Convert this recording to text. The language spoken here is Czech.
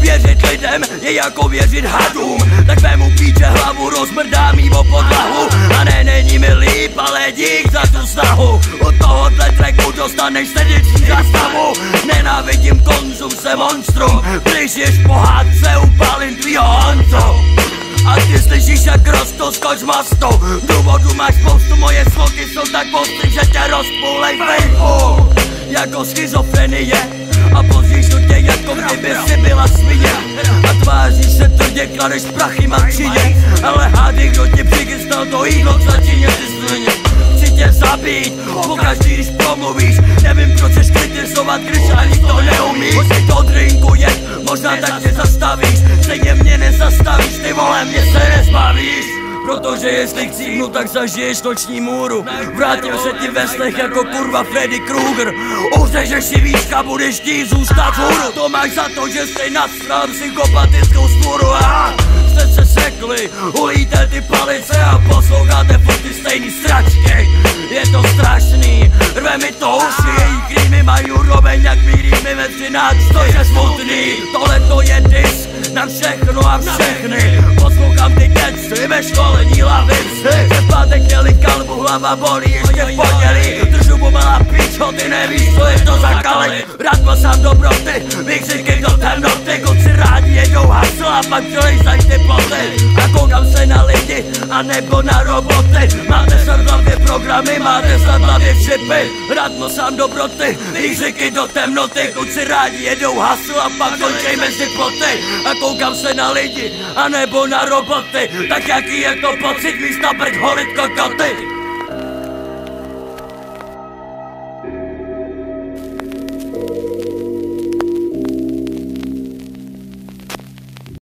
Věřit lidem je jako věřit hadům. Tak mému píče hlavu rozmrdám jí o podlahu. A ne, není mi líp, ale dík za tu snahu. Od tohohle tracku dostaneš srdeční zastavu. Nenávidím konzum, se monstrum. Když ješ pohádce, upálím tvýho honco a ty slyšíš jak rostu, skoč mastu Důvodu máš spoustu, moje sloky jsou tak postry, že tě rozpůlej vejmu jako schizofrenie. A pozříš do tě jako kdyby si byla svině. A tváříš se tvrdě, kladeš prachy matčině. Ale hády, kdo ti přichystal to jídlo k začíně ty svině. Chci tě zabít, pokaždý když promluvíš. Nevím proč chceš kritizovat, když ani to neumíš. Pojď to drinku jet, možná tak tě zastavíš. Stejně mě nezastavíš, ty vole, mě se nezbavíš Protože jestli chcípnu, tak zažiješ noční můru. Vrátím se ti ve snech jako kurva Freddy Krueger. Uřežeš si výška, budeš ti zůstat hůru. To máš za to, že jsi nasral psychopatickou smůru. A jste se sekli, ulíte ty palice a posloucháte furt ty stejný sračky Je to strašný, rve mi to uši, její krýmy mají úroveň jak míríme ve 13, to je smutný. Tohle to je na všechno a všechny. Poslouchám ty keci ve školení lavici Že v pátek měli kalbu, hlava bolí ještě v pondělí Držu pomalá pičo, ty nevíš, co je to za kali Rád sám dobroty, výkřiky do temnoty. Kluci rádi jedou hasl a pak přelejzají ty ploty. A koukám se na lidi, a nebo na roboty programy, máte snad hlavě čipy Rád sám dobroty, výkřiky do temnoty. Kluci rádi jedou hasl a pak končej mezi ploty. A koukám se na lidi, a nebo na roboty. Tak jaký je to pocit místa brď holit kokoty